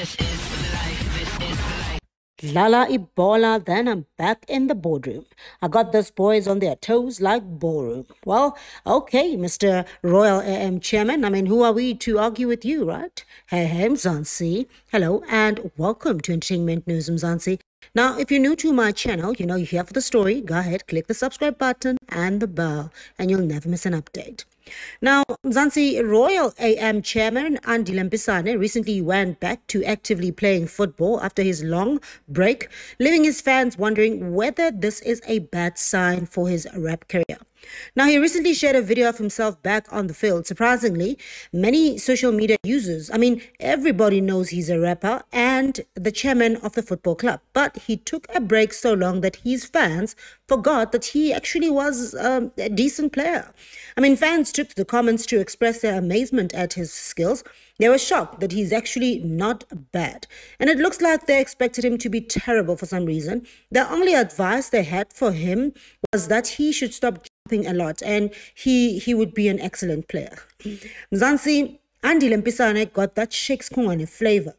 This is life. This is life. Lala Ebola, then I'm back in the boardroom. I got those boys on their toes like ballroom. Well, okay, Mr. Royal AM Chairman. I mean, who are we to argue with you, right? Hey, hey, Mzansi. Hello, and welcome to Entertainment News Mzansi. Now, if you're new to my channel, you know you're here for the story, go ahead, click the subscribe button and the bell, and you'll never miss an update. Now, Mzansi Royal AM chairman Andile Mpisane recently went back to actively playing football after his long break, leaving his fans wondering whether this is a bad sign for his rap career. Now, he recently shared a video of himself back on the field. Surprisingly, many social media users, I mean, everybody knows he's a rapper and the chairman of the football club, but he took a break so long that his fans forgot that he actually was um, a decent player. I mean, fans took to the comments to express their amazement at his skills. They were shocked that he's actually not bad. And it looks like they expected him to be terrible for some reason. The only advice they had for him was that he should stop jumping a lot and he, he would be an excellent player. Mm-hmm. Mzansi Andile Mpisane got that Shakes Kungane flavor.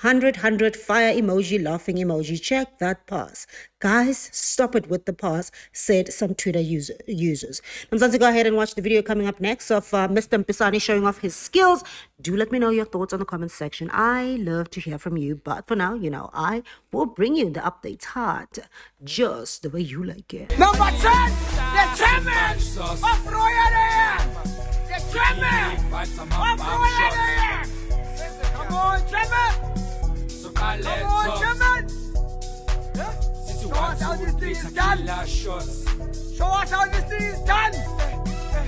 100 100 fire emoji laughing emoji. Check that pass. Guys stop it with the pass said some twitter user, users. I'm going to go ahead and watch the video coming up next of uh, mr Mpisane showing off his skills. Do let me know your thoughts on the comment section. I love to hear from you but for now you know i will bring you the updates. Hard just the way you like it. Number 10 the chairman of royal Show us how this thing is done! Show us how this thing is done!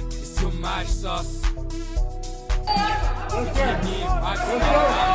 It's too much sauce. Give me